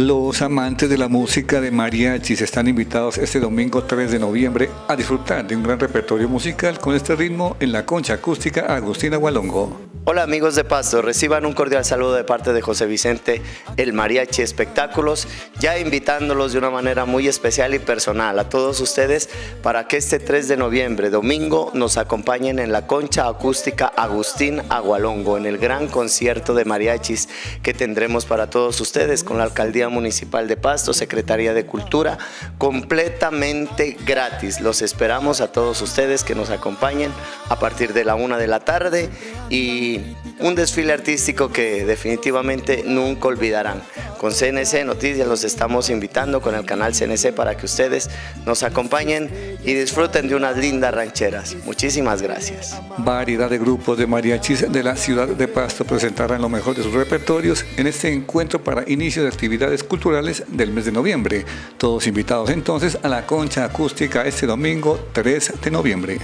Los amantes de la música de mariachis están invitados este domingo 3 de noviembre a disfrutar de un gran repertorio musical con este ritmo en la concha acústica Agustina Gualongo. Hola amigos de Pasto, reciban un cordial saludo de parte de José Vicente, el Mariachi Espectáculos, ya invitándolos de una manera muy especial y personal a todos ustedes para que este 3 de noviembre, domingo, nos acompañen en la concha acústica Agustín Agualongo, en el gran concierto de mariachis que tendremos para todos ustedes con la Alcaldía Municipal de Pasto, Secretaría de Cultura, completamente gratis. Los esperamos a todos ustedes que nos acompañen a partir de la una de la tarde y un desfile artístico que definitivamente nunca olvidarán. Con CNC Noticias los estamos invitando con el canal CNC para que ustedes nos acompañen y disfruten de unas lindas rancheras. Muchísimas gracias. Variedad de grupos de mariachis de la ciudad de Pasto presentarán lo mejor de sus repertorios en este encuentro para inicio de actividades culturales del mes de noviembre. Todos invitados entonces a la concha acústica este domingo 3 de noviembre.